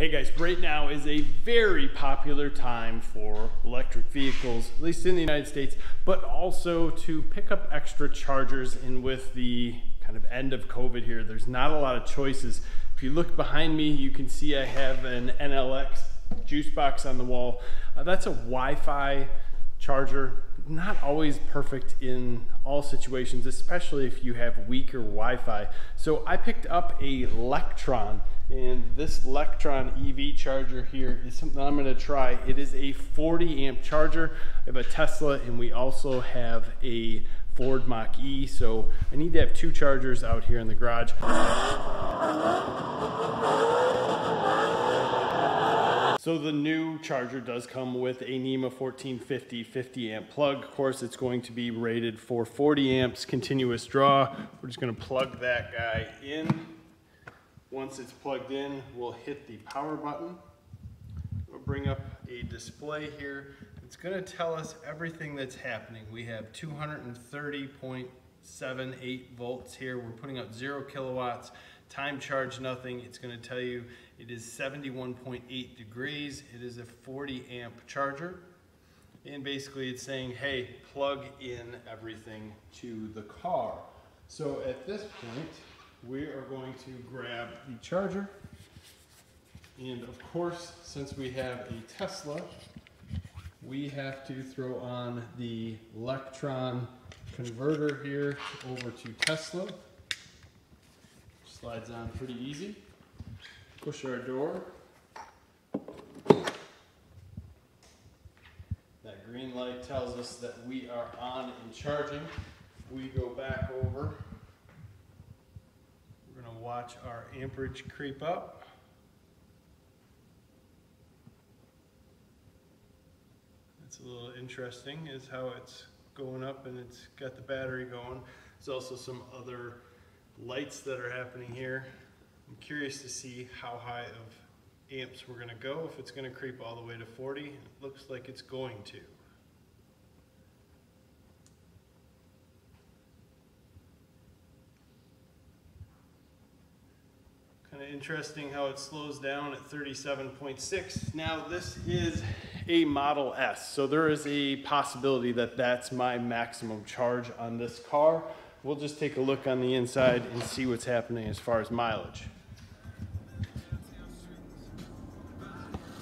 Hey guys, right now is a very popular time for electric vehicles, at least in the United States, but also to pick up extra chargers. And with the kind of end of COVID here, there's not a lot of choices. If you look behind me, you can see I have an Enel X juice box on the wall. Uh, that's a Wi-Fi charger not always perfect in all situations, especially if you have weaker Wi-Fi. So I picked up a Lectron and this Lectron EV charger here is something I'm gonna try. It is a 40 amp charger. I have a Tesla and we also have a Ford Mach-E. So I need to have two chargers out here in the garage. So the new charger does come with a NEMA 1450 50 amp plug. Of course, it's going to be rated for 40 amps continuous draw. We're just gonna plug that guy in. Once it's plugged in, we'll hit the power button. We'll bring up a display here. It's gonna tell us everything that's happening. We have 230.78 volts here. We're putting out zero kilowatts time charge nothing. It's going to tell you it is 71.8 degrees. It is a 40 amp charger. And basically it's saying, hey, plug in everything to the car. So at this point, we are going to grab the charger. And of course, since we have a Tesla, we have to throw on the Lectron converter here over to Tesla. Slides on pretty easy. Push our door. That green light tells us that we are on and charging. We go back over. Watch our amperage creep up. It's a little interesting is how it's going up and it's got the battery going. There's also some other lights that are happening here. I'm curious to see how high of amps we're going to go, if it's going to creep all the way to 40. It looks like it's going to. Kind of interesting how it slows down at 37.6. Now this is a Model S, so there is a possibility that that's my maximum charge on this car we'll just take a look on the inside and see what's happening as far as mileage.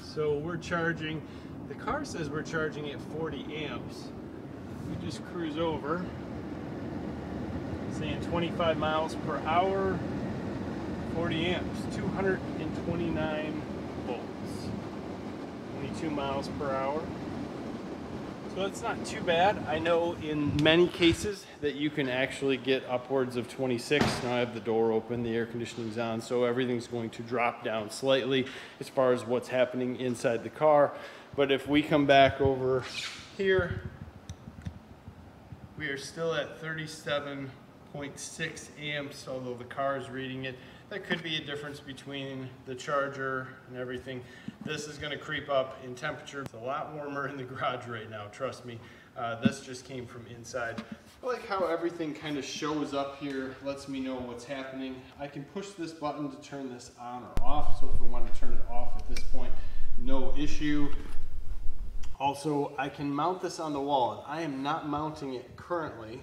So we're charging, the car says we're charging at 40 amps. We just cruise over, saying 25 miles per hour, 40 amps, 229 volts, 22 miles per hour. So it's not too bad. I know in many cases that you can actually get upwards of 26. Now I have the door open, the air conditioning's on, so everything's going to drop down slightly as far as what's happening inside the car. But if we come back over here, we are still at 37.6 amps, although the car is reading it. That could be a difference between the charger and everything. This is gonna creep up in temperature. It's a lot warmer in the garage right now, trust me. Uh, this just came from inside. I like how everything kind of shows up here, lets me know what's happening. I can push this button to turn this on or off, so if I want to turn it off at this point, no issue. Also, I can mount this on the wall, I am not mounting it currently.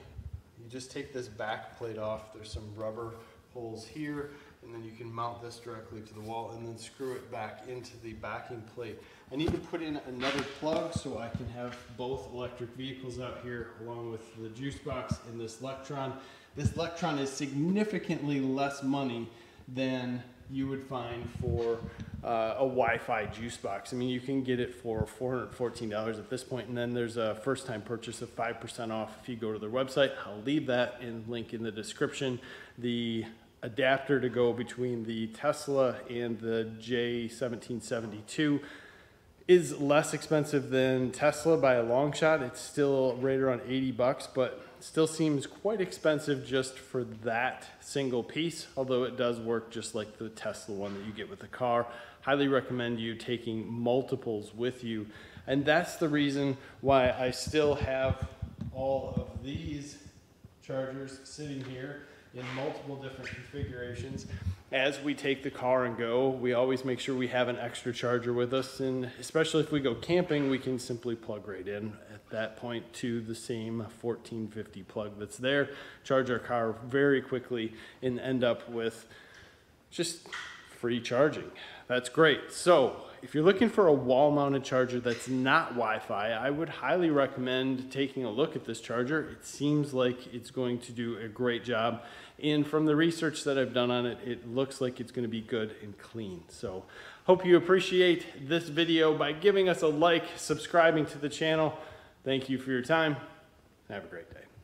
You just take this back plate off. There's some rubber holes here and then you can mount this directly to the wall and then screw it back into the backing plate. I need to put in another plug so I can have both electric vehicles out here along with the juice box and this Lectron. This Lectron is significantly less money than you would find for uh, a Wi-Fi juice box. I mean, you can get it for $414 at this point, and then there's a first-time purchase of 5% off if you go to their website. I'll leave that in link in the description. The adapter to go between the Tesla and the J1772 is less expensive than Tesla by a long shot. It's still right around 80 bucks, but still seems quite expensive just for that single piece, although it does work just like the Tesla one that you get with the car. Highly recommend you taking multiples with you. And that's the reason why I still have all of these chargers sitting here in multiple different configurations. as we take the car and go, we always make sure we have an extra charger with us. And especially if we go camping, we can simply plug right in at that point to the same 1450 plug that's there, charge our car very quickly, and end up with just free charging. That's great. So if you're looking for a wall mounted charger that's not Wi-Fi, I would highly recommend taking a look at this charger. It seems like it's going to do a great job. And from the research that I've done on it, it looks like it's gonna be good and clean. So hope you appreciate this video by giving us a like, subscribing to the channel. Thank you for your time. Have a great day.